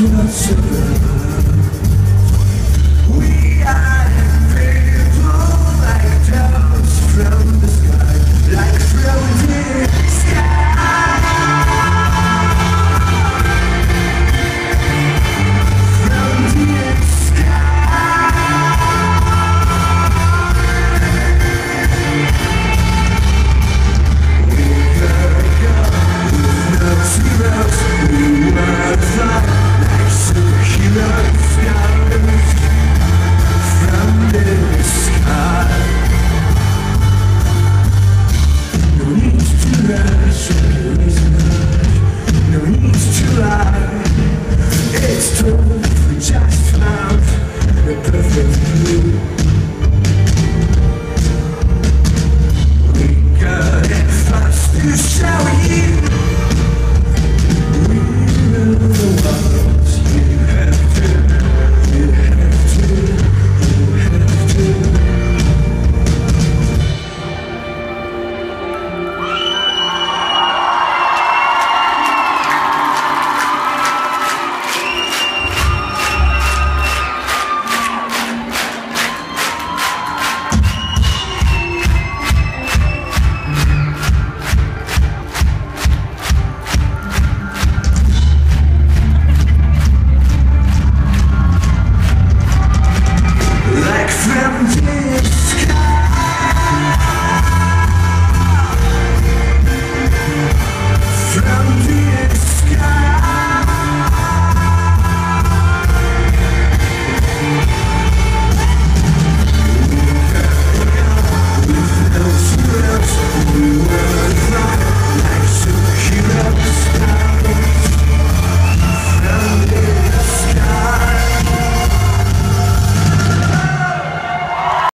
We are should be